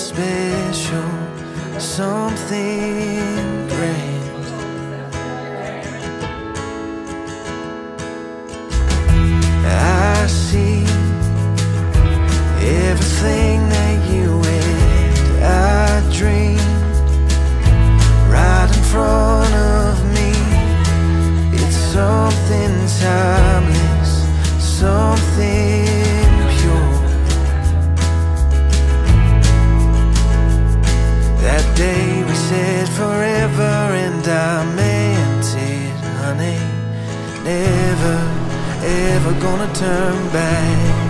special, something grand. Ever gonna turn back.